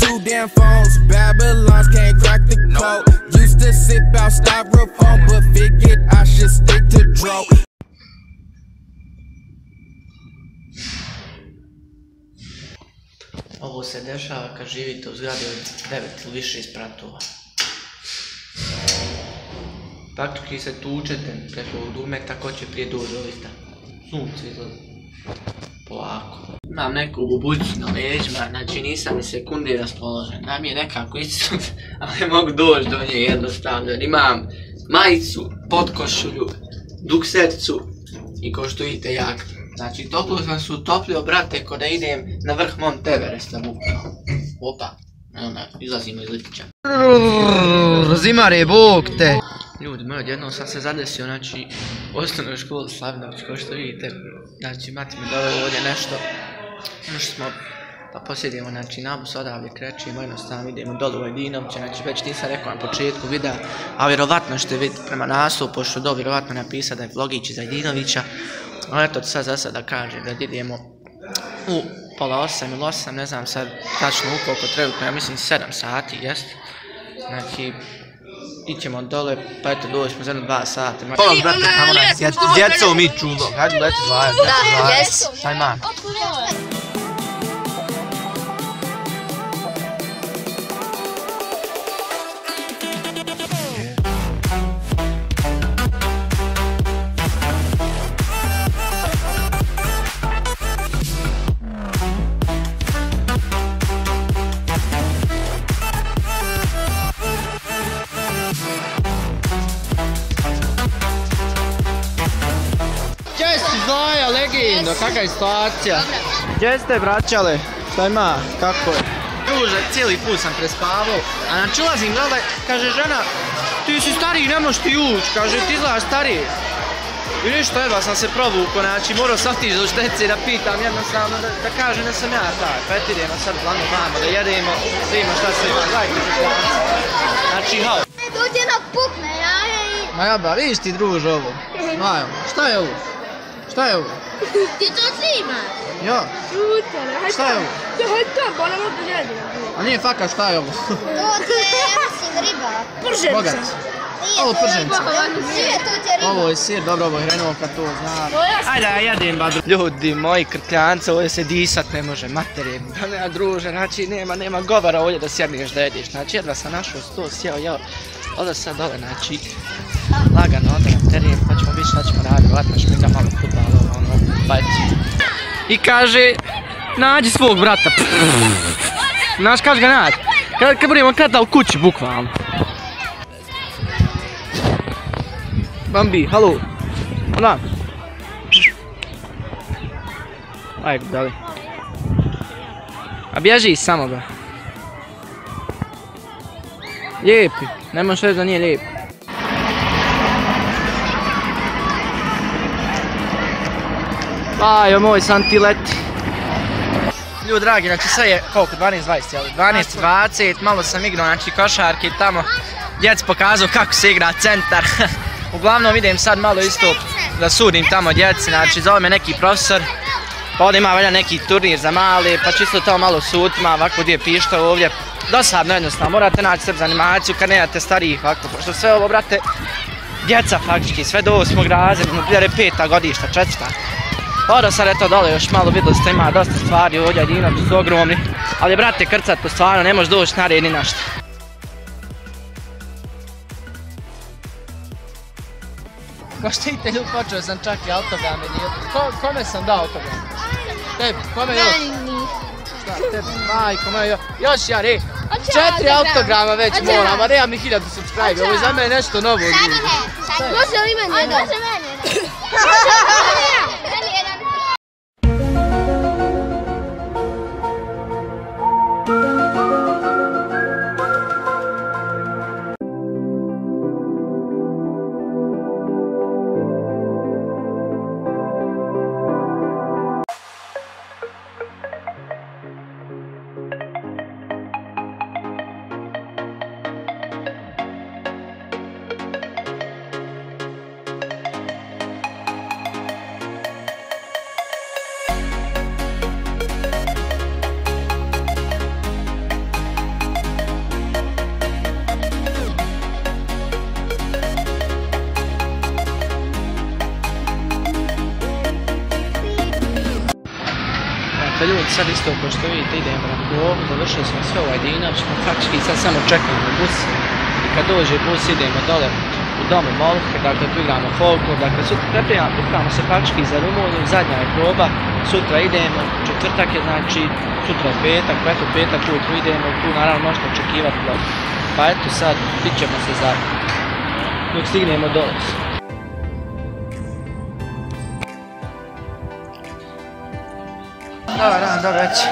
two damn phones. Babylons can't crack the code. Used to sip out styrofoam, but figured I should stick to dro. Ovo se dešava kad živite u zgradi od 9 ili više spratova. Praktički se tučete preko dugmeta ko će prije doći do lifta. Sunce izlazi. Polako. Imam neku bubuću na leđima, znači nisam ni sekunde raspoložen. Nam je nekako istinut, ali ne mogu doći do nje jednostavno. Imam majicu, podkošulju, duksercu i ko što vidite jak. Znači toplo sam se utoplio, brate, ko da idem na vrh Mont Everesta bukvalno. Opa, me, izlazimo iz liftića. Zimare, bog te! Ljudi moji, odjednom sam se zadesio, znači, u osnovnoj školi Slavinović, kao što vidite, znači, mati mi doveo ovdje nešto, ono što smo, pa posjedimo, znači, nabus odavde krećemo, jednostavno idemo dole u Ajdinovića, znači, već nisam rekao na početku videa, a vjerovatno ćete vidjeti prema naslovu, pošto do vjerovatno napisao da je vlogić iz Ajdinovića, ali eto, sad za sad da kažem da idemo u pola osam ili osam, ne znam sad tačno u koliko trenutno, ja mislim 7 sati, jest, znači, ićemo dole, pa eto doći smo za dva sata. Pola, brate, kamo na s djecom i čulo. Hajde, leti zvaja, leti? Legendo, kakva je situacija? Gdje ste vraćale? Šta ima? Kako je? Druže, cijeli put sam prespavao, a znači ulazim dole, kaže žena, ti si stariji, ne možeš ti uć, kaže ti izgledaš stariji. I ništa, jedva sam se provuko, znači morao sam otići do štece da pitam jednostavno da, da kaže da sam ja taj. Pa eto idemo sad glavno vamo da jedemo, da vidimo šta se ima, gledajte Znači, hao. Dođe na pukne jaje i... Ma jaba, vidiš ti druže ovo? Majo, šta je ovo? Šta je ovo? Ti to snimaš? Ja, Šutele, šta je ovo? to je to, bola mogu jedina. A nije faka, šta je ovo? To, je, ja mislim, riba. Bogac. Nije, Ovo riba. Ovo je sir, dobro, ovo je hrenovka, to znam. Ajde, ja jedem, ba Ljudi moji, krkljance, ovdje se disat ne može, materije. Da nema druže, znači nema, nema govora ovdje da sjedneš da jediš. Znači jedva sam našao sto, sjeo, jeo. Ovdje sad dole, znači, lagano onda na teren, pa ćemo vidjeti šta ćemo raditi, vratno šmiga malo futbala, ono, eto. I kaže, nađi svog brata. Znaš, kaži ga nađi. Kad, kad budemo kratali kući, bukvalno. Bambi, halo. Onda. Ajde, dali. A bježi samo ga. Lijepi, ne možeš reći da nije lijep. Bajo moj, sam ti leti. Ljudi dragi, znači sve je koliko, 12-20, jel? 12-20, malo sam igrao, znači košarke tamo. Djec pokazao kako se igra centar. Uglavnom idem sad malo isto da sudim tamo djeci, znači zove me neki profesor. Pa ovdje ima valjda neki turnir za male, pa čisto to malo sudima, ovako gdje pišta ovdje. Dosadno jednostavno, morate naći sebi za animaciju kad nemate starijih ovako, pošto sve ovo, brate, djeca faktički, sve do osmog razreda, bljere peta godišta, četvrta. Odo sad eto dole još malo vidjeli ste ima dosta stvari ovdje, Adinovi su ogromni. Ali brate, krcat to stvarno, ne možeš doći na red ni na šta. Kao štitelju počeo sam čak i autograme dijeliti. Ko, kome sam dao autogram? Tebi, kome još? Šta, tebi, majko moja, jo- još ja re. Četiri autograma već moram, a nemam ni hiljadu subscribe, ovo je za mene nešto novo. ljudi. Može li meni jedan? Može meni ljudi, sad isto ko što vidite idemo na plov, završili smo sve ovaj Dinačno, faktički sad samo čekamo bus i kad dođe bus idemo dole u domu Molke, dakle tu igramo folklor, dakle sutra pripremamo, pripremamo se faktički za Rumuniju, zadnja je proba, sutra idemo, četvrtak je znači, sutra je petak, pa eto petak ujutro idemo, tu naravno možete očekivati vlog. Pa eto sad, bit ćemo se za dok stignemo dole. Aa, lan da kaç.